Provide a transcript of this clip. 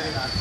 Amen.